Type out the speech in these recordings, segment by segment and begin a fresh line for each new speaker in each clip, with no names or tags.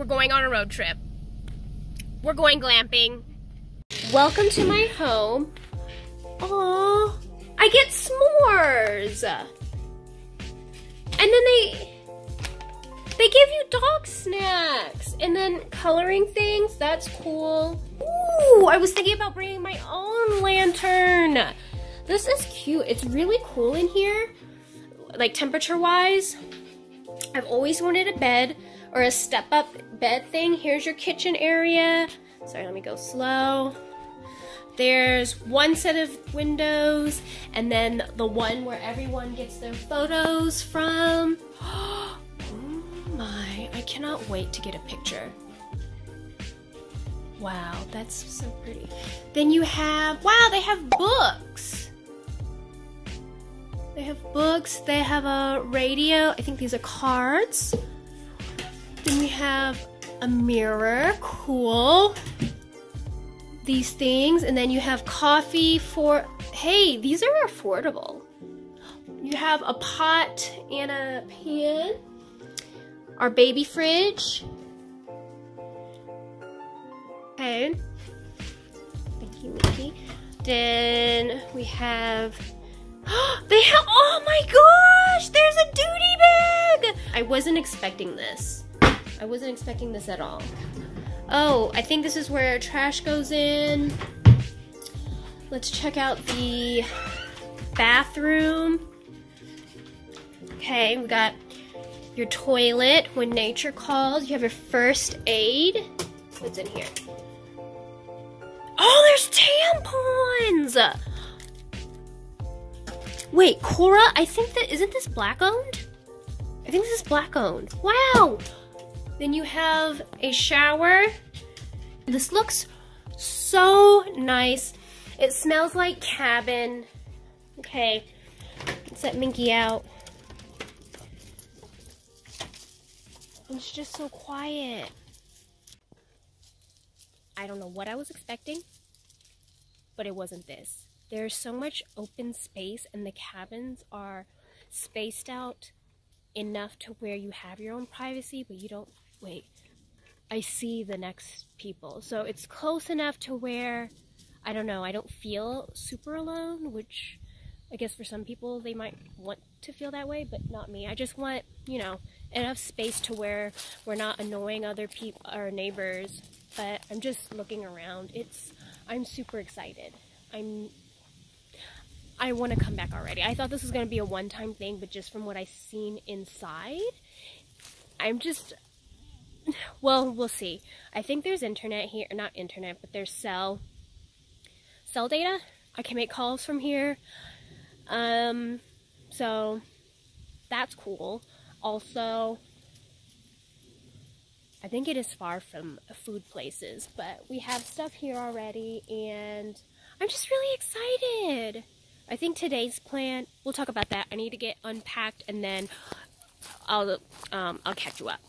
we're going on a road trip. We're going glamping. Welcome to my home. Aww, I get s'mores. And then they, they give you dog snacks. And then coloring things, that's cool. Ooh, I was thinking about bringing my own lantern. This is cute. It's really cool in here, like temperature wise. I've always wanted a bed or a step up bed thing. Here's your kitchen area. Sorry, let me go slow. There's one set of windows and then the one where everyone gets their photos from. Oh my, I cannot wait to get a picture. Wow, that's so pretty. Then you have, wow, they have books. They have books, they have a radio. I think these are cards. Then we have a mirror, cool. These things, and then you have coffee for, hey, these are affordable. You have a pot and a pan. Our baby fridge. Okay. Thank you, Minky. Then we have, they have, oh my gosh, there's a duty bag. I wasn't expecting this. I wasn't expecting this at all. Oh, I think this is where trash goes in. Let's check out the bathroom. Okay, we got your toilet when nature calls. You have your first aid. What's in here? Oh, there's tampons! Wait, Cora, I think that, isn't this black owned? I think this is black owned. Wow! Then you have a shower. This looks so nice. It smells like cabin. Okay, let's let Minky out. It's just so quiet. I don't know what I was expecting, but it wasn't this. There's so much open space and the cabins are spaced out enough to where you have your own privacy, but you don't wait, I see the next people. So it's close enough to where, I don't know, I don't feel super alone, which I guess for some people they might want to feel that way, but not me. I just want, you know, enough space to where we're not annoying other people, our neighbors, but I'm just looking around. It's, I'm super excited. I'm, I want to come back already. I thought this was going to be a one-time thing, but just from what I've seen inside, I'm just, well, we'll see. I think there's internet here, not internet, but there's cell, cell data. I can make calls from here. Um, so that's cool. Also, I think it is far from food places, but we have stuff here already and I'm just really excited. I think today's plan, we'll talk about that. I need to get unpacked and then I'll, um, I'll catch you up.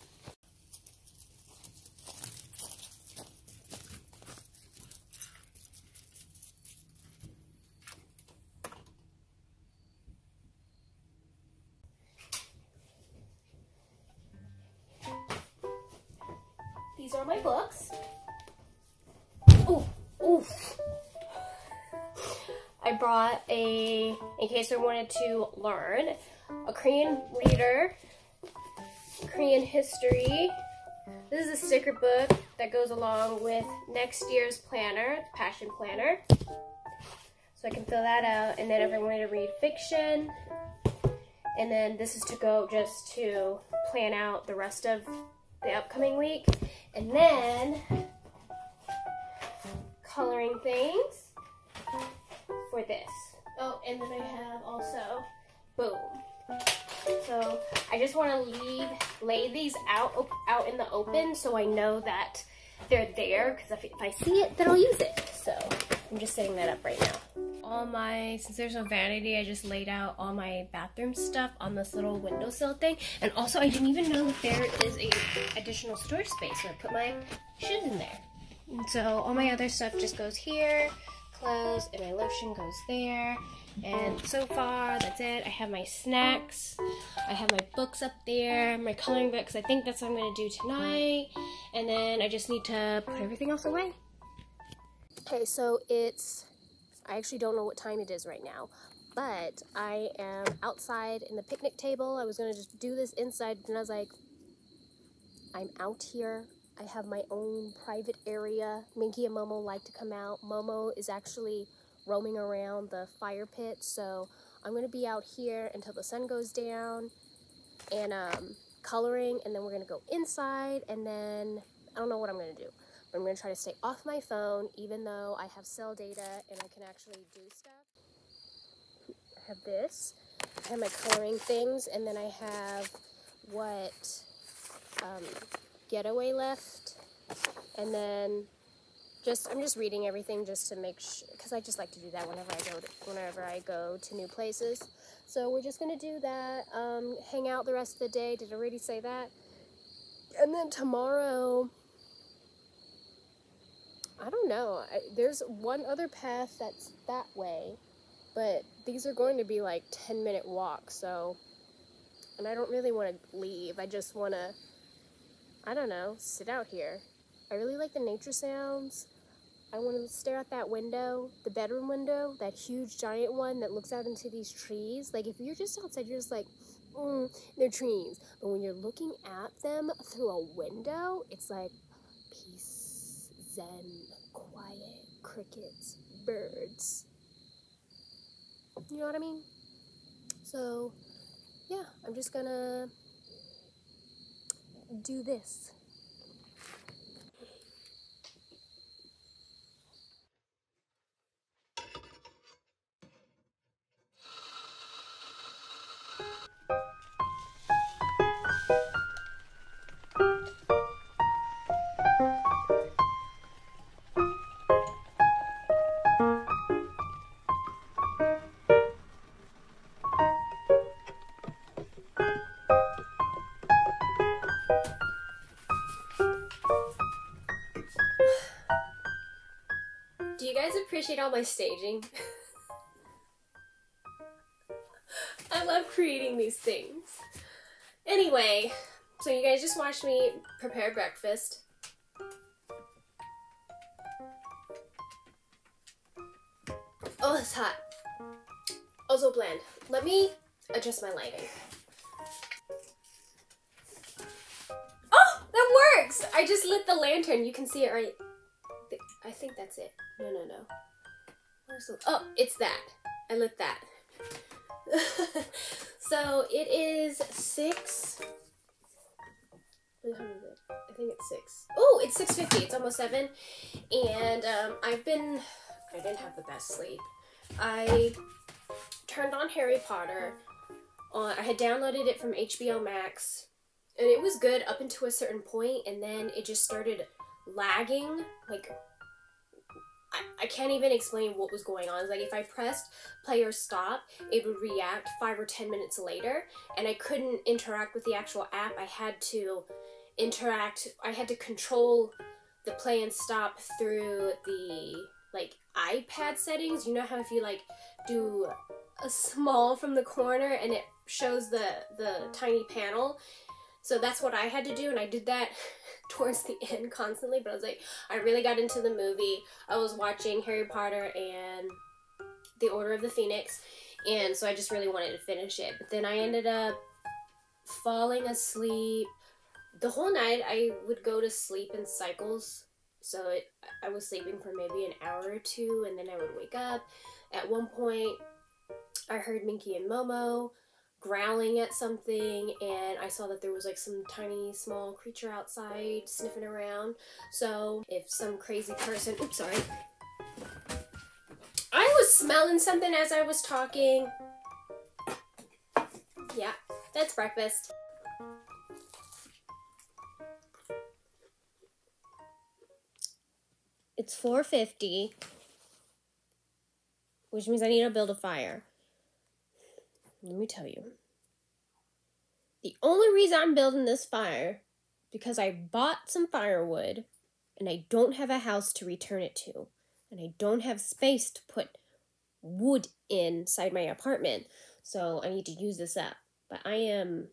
In case I wanted to learn, a Korean reader, Korean history. This is a sticker book that goes along with next year's planner, the Passion Planner. So I can fill that out. And then if I wanted to read fiction, and then this is to go just to plan out the rest of the upcoming week. And then coloring things for this. Oh, and then I have also, boom. So I just want to leave, lay these out, out in the open so I know that they're there because if, if I see it, then I'll use it. So I'm just setting that up right now. All my, since there's no vanity, I just laid out all my bathroom stuff on this little windowsill thing. And also I didn't even know that there is a additional storage space. So I put my shoes in there. And so all my other stuff just goes here. Clothes and my lotion goes there. And so far, that's it. I have my snacks. I have my books up there, my coloring books. I think that's what I'm going to do tonight. And then I just need to put everything else away. Okay, so it's, I actually don't know what time it is right now, but I am outside in the picnic table. I was going to just do this inside, and I was like, I'm out here. I have my own private area. Minky and Momo like to come out. Momo is actually roaming around the fire pit, so I'm going to be out here until the sun goes down and um, coloring, and then we're going to go inside, and then I don't know what I'm going to do. But I'm to try to stay off my phone, even though I have cell data and I can actually do stuff. I have this. I have my coloring things, and then I have what um, getaway left, and then just I'm just reading everything just to make sure because I just like to do that whenever I go to, whenever I go to new places. So we're just gonna do that. Um, hang out the rest of the day. Did I already say that? And then tomorrow, I don't know. I, there's one other path that's that way, but these are going to be like 10 minute walks. So, and I don't really want to leave. I just want to I don't know, sit out here. I really like the nature sounds. I want to stare out that window, the bedroom window, that huge giant one that looks out into these trees. Like if you're just outside, you're just like, mm, they're trees. But when you're looking at them through a window, it's like peace, zen, quiet, crickets, birds. You know what I mean? So, yeah, I'm just gonna do this. Appreciate all my staging? I love creating these things. Anyway, so you guys just watched me prepare breakfast. Oh, it's hot. Also bland. Let me adjust my lighting. Oh, that works! I just lit the lantern. You can see it right I think that's it. No, no, no. Where's the... Oh, it's that. I lit that. so it is six. I think it's six. Oh, it's six fifty. It's almost seven, and um, I've been. I didn't have the best sleep. I turned on Harry Potter. On, I had downloaded it from HBO Max, and it was good up until a certain point, and then it just started lagging, like I, I can't even explain what was going on. Like if I pressed play or stop, it would react five or ten minutes later, and I couldn't interact with the actual app. I had to interact, I had to control the play and stop through the like iPad settings. You know how if you like do a small from the corner and it shows the the tiny panel. So that's what I had to do, and I did that towards the end constantly, but I was like, I really got into the movie. I was watching Harry Potter and The Order of the Phoenix, and so I just really wanted to finish it. But then I ended up falling asleep. The whole night I would go to sleep in cycles. So it, I was sleeping for maybe an hour or two, and then I would wake up. At one point, I heard Minky and Momo growling at something and I saw that there was like some tiny small creature outside sniffing around. So if some crazy person, oops, sorry. I was smelling something as I was talking. Yeah, that's breakfast. It's 4.50, which means I need to build a fire. Let me tell you. The only reason I'm building this fire because I bought some firewood and I don't have a house to return it to. and I don't have space to put wood inside my apartment. So I need to use this up. But I am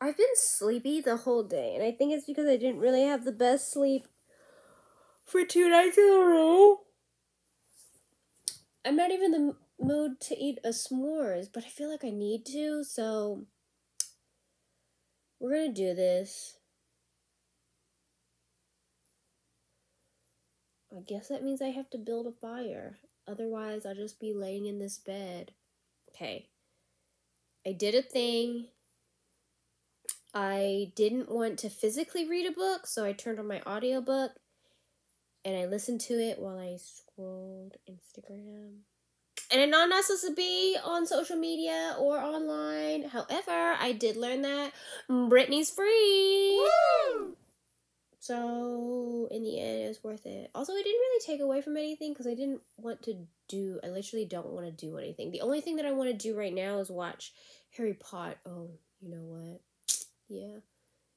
I've been sleepy the whole day, and I think it's because I didn't really have the best sleep for two nights in a row. I'm not even the mood to eat a s'mores, but I feel like I need to, so we're gonna do this. I guess that means I have to build a fire. Otherwise, I'll just be laying in this bed. Okay. I did a thing. I didn't want to physically read a book, so I turned on my audiobook and I listened to it while I scrolled Instagram. And I'm not supposed to be on social media or online. However, I did learn that Britney's free. Woo! So in the end, it was worth it. Also, it didn't really take away from anything because I didn't want to do. I literally don't want to do anything. The only thing that I want to do right now is watch Harry Potter. Oh, you know what? Yeah,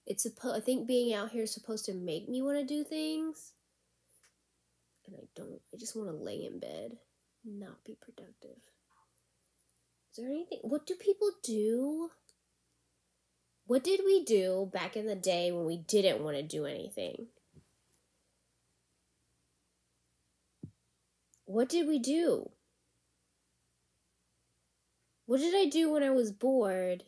it's supposed. I think being out here is supposed to make me want to do things, and I don't. I just want to lay in bed, not be productive. Is there anything? What do people do? What did we do back in the day when we didn't want to do anything? What did we do? What did I do when I was bored?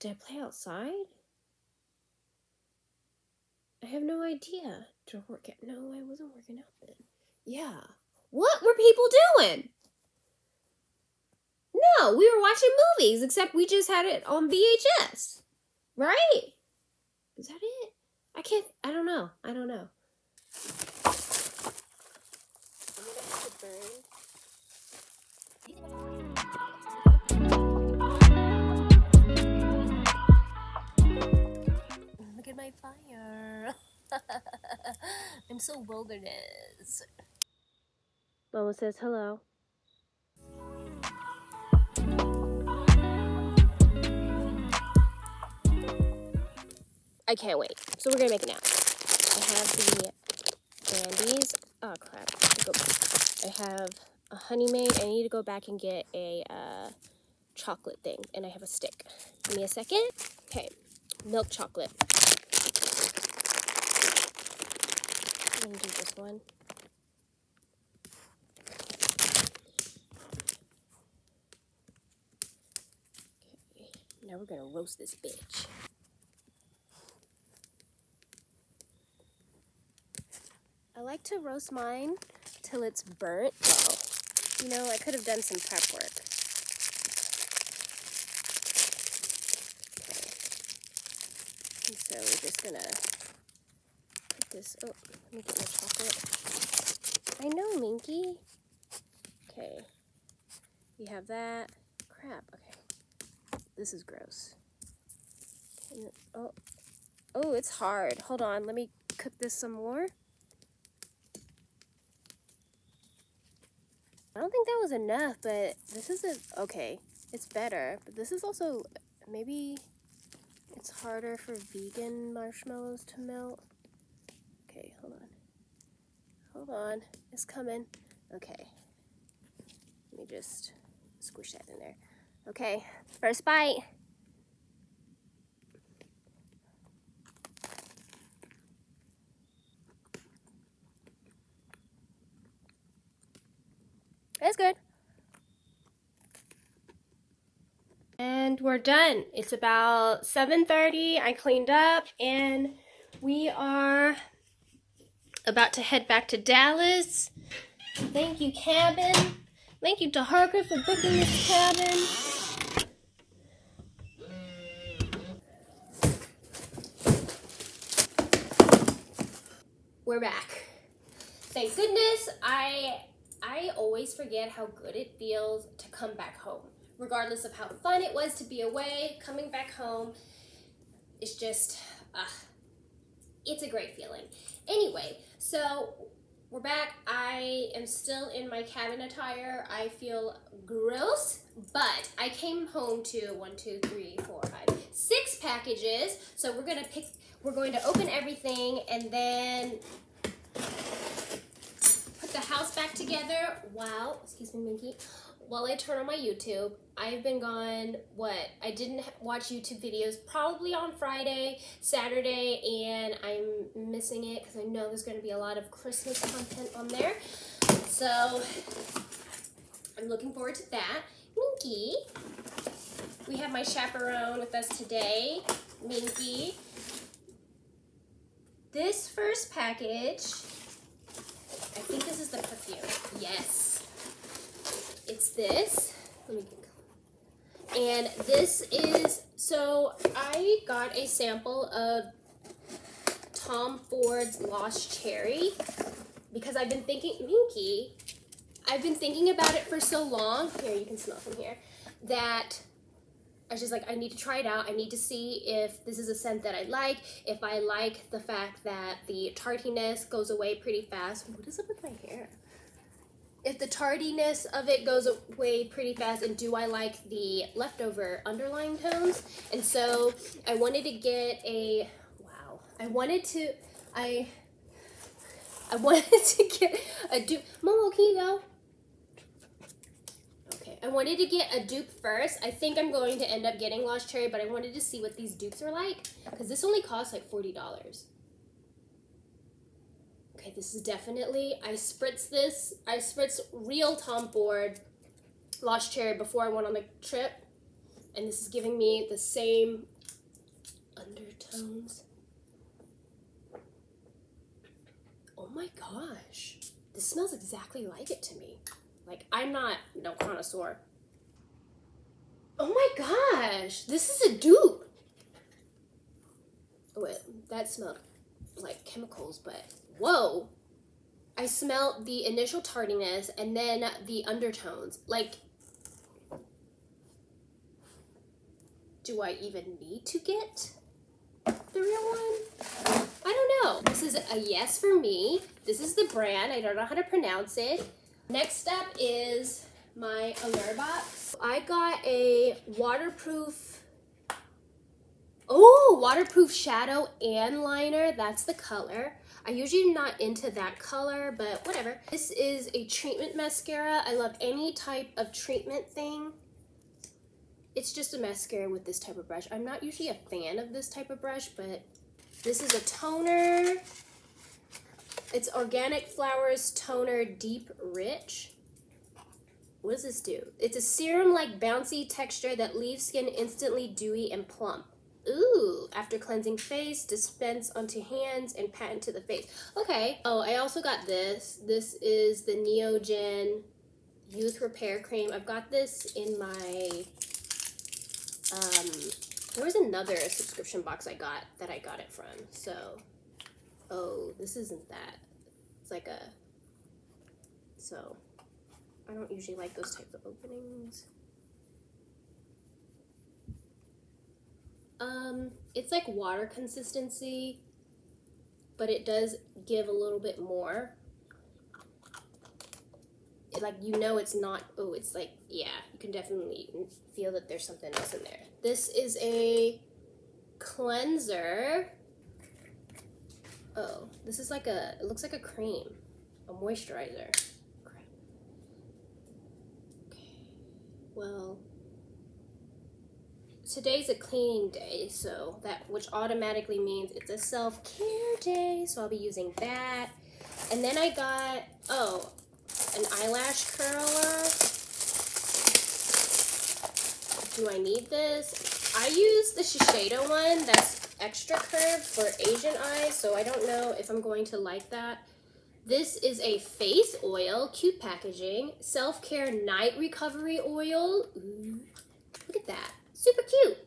Did I play outside? I have no idea. I work out? No, I wasn't working out then. Yeah. What were people doing? No, we were watching movies, except we just had it on VHS. Right? Is that it? I can't, I don't know. I don't know. Look at my fire. I'm so wilderness. Mama says hello. I can't wait. So we're gonna make it now. I have the brandies. Oh crap! I, I have a Honey Maid. I need to go back and get a uh, chocolate thing, and I have a stick. Give me a second. Okay, milk chocolate. I'm gonna do this one. Okay, now we're gonna roast this bitch. I like to roast mine till it's burnt. Well, you know, I could have done some prep work. Okay. So we're just gonna this, oh, let me get my chocolate. I know, Minky. Okay. We have that. Crap, okay. This is gross. oh, oh, it's hard. Hold on, let me cook this some more. I don't think that was enough, but this is a, okay, it's better, but this is also, maybe it's harder for vegan marshmallows to melt. Okay, hold on. Hold on, it's coming. Okay, let me just squish that in there. Okay, first bite. It's good. And we're done. It's about 7.30. I cleaned up and we are about to head back to Dallas. Thank you, cabin. Thank you to Harker for booking this cabin. We're back. Thank goodness I I always forget how good it feels to come back home. Regardless of how fun it was to be away, coming back home is just, uh, it's a great feeling. Anyway, so we're back. I am still in my cabin attire. I feel gross, but I came home to one, two, three, four, five, six packages. So we're gonna pick we're going to open everything and then put the house back together. Wow, excuse me, Minky. While I turn on my YouTube, I've been gone, what? I didn't watch YouTube videos probably on Friday, Saturday, and I'm missing it because I know there's going to be a lot of Christmas content on there. So, I'm looking forward to that. Minky, we have my chaperone with us today, Minky. This first package, I think this is the perfume. Yes. It's this. Let me And this is, so I got a sample of Tom Ford's Lost Cherry because I've been thinking, Minky, I've been thinking about it for so long. Here, you can smell from here. That I was just like, I need to try it out. I need to see if this is a scent that I like, if I like the fact that the tartiness goes away pretty fast. What is up with my hair? If the tardiness of it goes away pretty fast, and do I like the leftover underlying tones? And so I wanted to get a, wow, I wanted to, I, I wanted to get a dupe. Momo, can you go? I wanted to get a dupe first. I think I'm going to end up getting Lost Cherry, but I wanted to see what these dupes are like because this only costs like $40. Okay, this is definitely, I spritzed this, I spritzed real Tom Ford Lost Cherry before I went on the trip, and this is giving me the same undertones. Oh my gosh, this smells exactly like it to me. Like, I'm not no connoisseur. Oh my gosh, this is a dupe. Oh wait, that smelled like chemicals, but whoa. I smelled the initial tardiness and then the undertones. Like, do I even need to get the real one? I don't know. This is a yes for me. This is the brand. I don't know how to pronounce it. Next up is my Allure box. I got a waterproof, oh, waterproof shadow and liner. That's the color. I usually not into that color, but whatever. This is a treatment mascara. I love any type of treatment thing. It's just a mascara with this type of brush. I'm not usually a fan of this type of brush, but this is a toner. It's Organic Flowers Toner Deep Rich. What does this do? It's a serum-like bouncy texture that leaves skin instantly dewy and plump. Ooh, after cleansing face, dispense onto hands and pat into the face. Okay. Oh, I also got this. This is the Neogen Youth Repair Cream. I've got this in my, um, there was another subscription box I got that I got it from. So oh, this isn't that. It's like a, so I don't usually like those types of openings. Um, it's like water consistency, but it does give a little bit more. It, like, you know it's not, oh, it's like, yeah, you can definitely feel that there's something else in there. This is a cleanser Oh, this is like a, it looks like a cream, a moisturizer. Okay, well, today's a cleaning day, so that, which automatically means it's a self-care day, so I'll be using that. And then I got, oh, an eyelash curler. Do I need this? I use the Shiseido one that's extra curved for Asian eyes, so I don't know if I'm going to like that. This is a face oil, cute packaging, self-care night recovery oil. Ooh, look at that, super cute.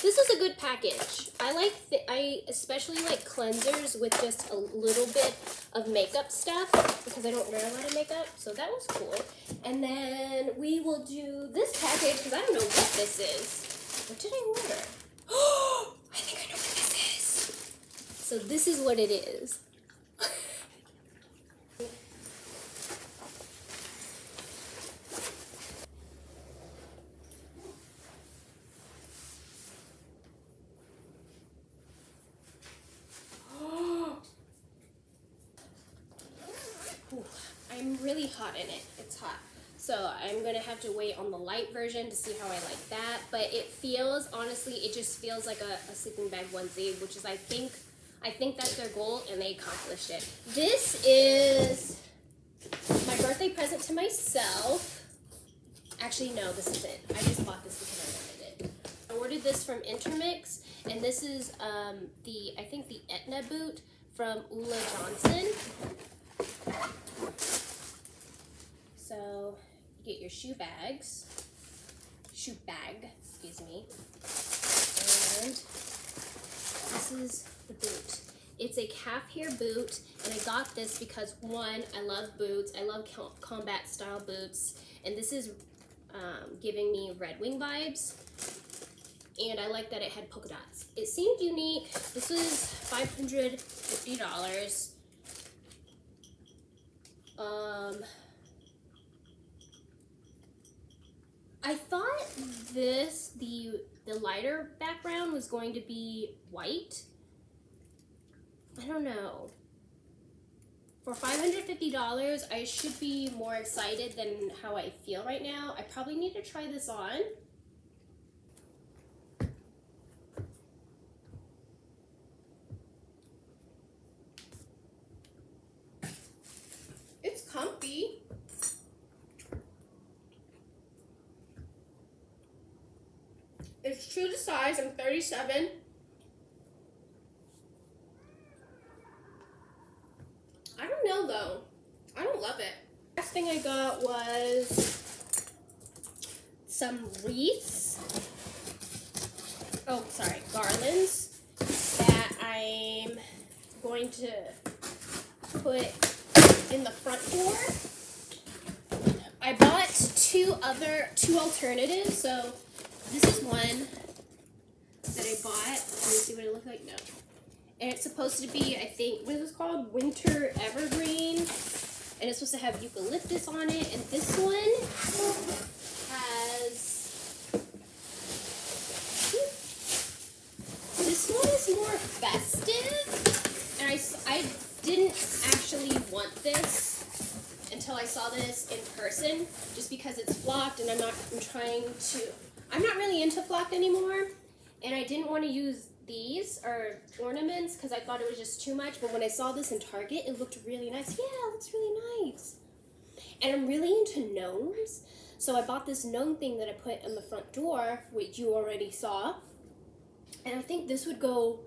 This is a good package. I like, I especially like cleansers with just a little bit of makeup stuff because I don't wear a lot of makeup, so that was cool. And then we will do this package because I don't know what this is. What did I order? Oh, I think I know what this is. So this is what it is. hot So I'm gonna have to wait on the light version to see how I like that. But it feels, honestly, it just feels like a, a sleeping bag onesie, which is I think, I think that's their goal and they accomplished it. This is my birthday present to myself. Actually, no, this isn't. I just bought this because I wanted it. I ordered this from Intermix, and this is um, the, I think the Etna boot from Ulla Johnson. So, you get your shoe bags, shoe bag, excuse me, and this is the boot. It's a calf hair boot, and I got this because one, I love boots. I love combat style boots, and this is um, giving me Red Wing vibes. And I like that it had polka dots. It seemed unique. This was $550. Um, I thought this, the, the lighter background was going to be white. I don't know. For $550, I should be more excited than how I feel right now. I probably need to try this on. 37. I don't know though. I don't love it. Last thing I got was some wreaths. Oh, sorry, garlands that I'm going to put in the front door. I bought two other, two alternatives. So this is one that I bought. Let me see what it looks like. No and it's supposed to be, I think, what is it called? Winter Evergreen. And it's supposed to have eucalyptus on it. And this one has, this one is more festive. And I, I didn't actually want this until I saw this in person, just because it's flocked and I'm not, I'm trying to, I'm not really into flocked anymore. And I didn't want to use these or ornaments because I thought it was just too much. But when I saw this in Target, it looked really nice. Yeah, it looks really nice. And I'm really into gnomes. So I bought this gnome thing that I put in the front door, which you already saw. And I think this would go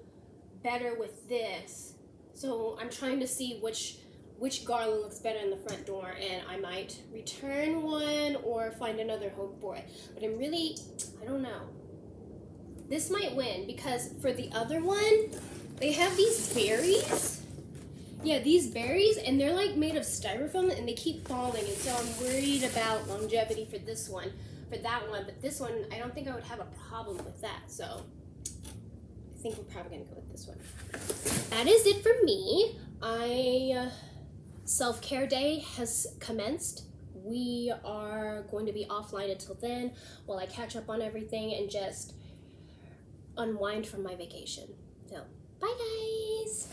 better with this. So I'm trying to see which which garland looks better in the front door and I might return one or find another home for it. But I'm really, I don't know. This might win because for the other one, they have these berries. Yeah, these berries, and they're like made of styrofoam and they keep falling. And so I'm worried about longevity for this one, for that one. But this one, I don't think I would have a problem with that. So I think we're probably gonna go with this one. That is it for me. I, uh, self-care day has commenced. We are going to be offline until then while I catch up on everything and just unwind from my vacation. So, bye guys!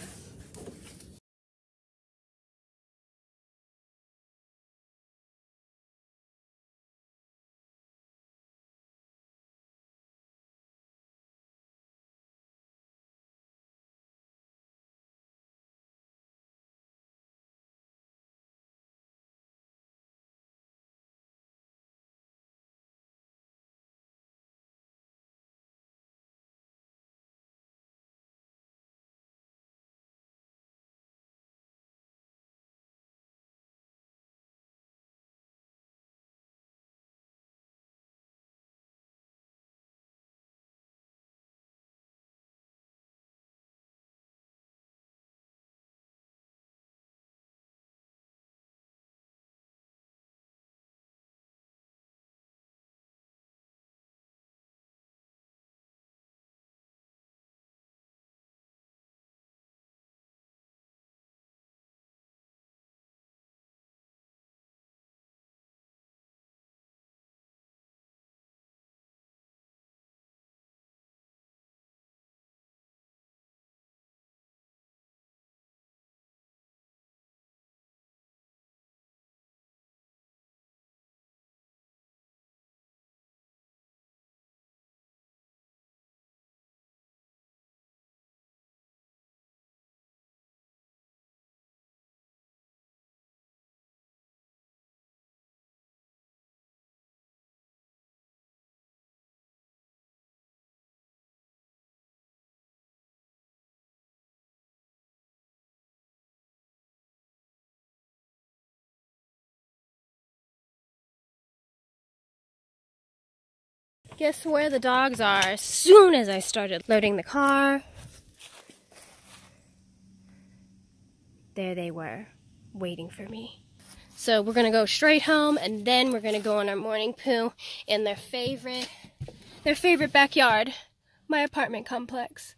Guess where the dogs are as soon as I started loading the car? There they were, waiting for me. So we're gonna go straight home and then we're gonna go on our morning poo in their favorite their favorite backyard, my apartment complex.